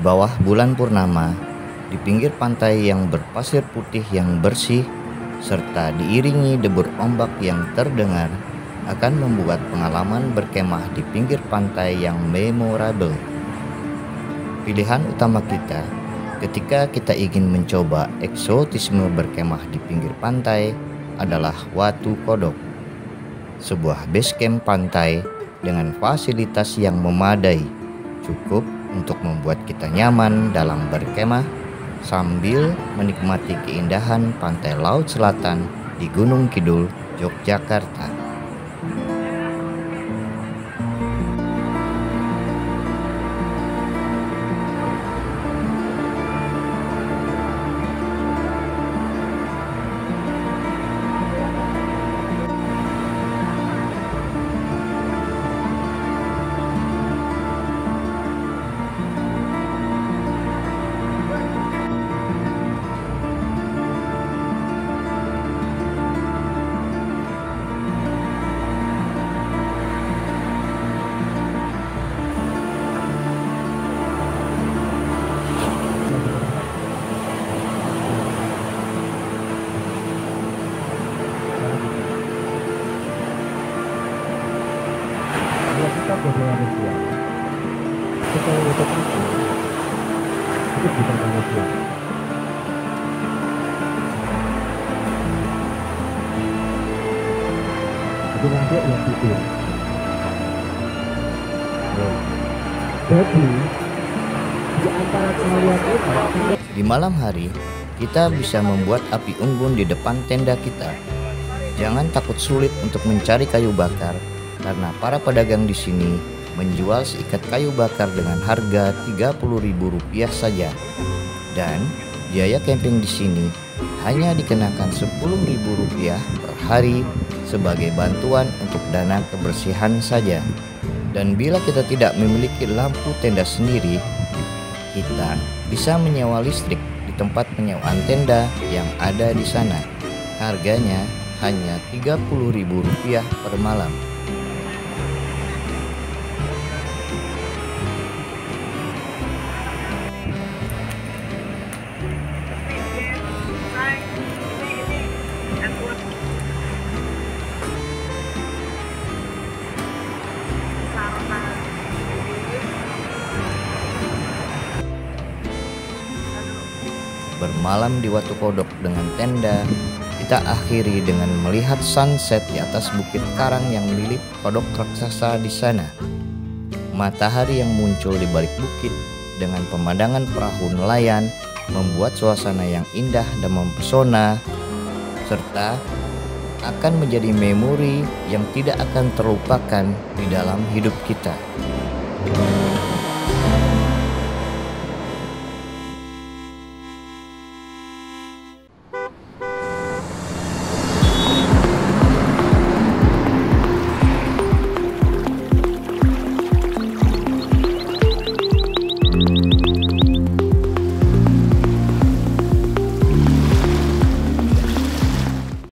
bawah bulan purnama, di pinggir pantai yang berpasir putih yang bersih, serta diiringi debur ombak yang terdengar, akan membuat pengalaman berkemah di pinggir pantai yang memorable. Pilihan utama kita ketika kita ingin mencoba eksotisme berkemah di pinggir pantai adalah Watu Kodok, sebuah base camp pantai dengan fasilitas yang memadai, cukup untuk membuat kita nyaman dalam berkemah sambil menikmati keindahan pantai laut selatan di Gunung Kidul, Yogyakarta. Kita sebagai manusia, kita yang itu itu bukan manusia. Itu nanti yang tidur. Jadi di antara kalian itu Di malam hari, kita bisa membuat api unggun di depan tenda kita. Jangan takut sulit untuk mencari kayu bakar, karena para pedagang di sini menjual seikat kayu bakar dengan harga Rp30.000 saja. Dan biaya camping di sini hanya dikenakan Rp10.000 per hari sebagai bantuan untuk dana kebersihan saja. Dan bila kita tidak memiliki lampu tenda sendiri, kita bisa menyewa listrik di tempat penyewaan tenda yang ada di sana. Harganya hanya Rp30.000 per malam. Bermalam di Watu Kodok dengan tenda, kita akhiri dengan melihat sunset di atas bukit karang yang milik kodok raksasa di sana. Matahari yang muncul di balik bukit dengan pemandangan perahu nelayan membuat suasana yang indah dan mempesona serta akan menjadi memori yang tidak akan terlupakan di dalam hidup kita.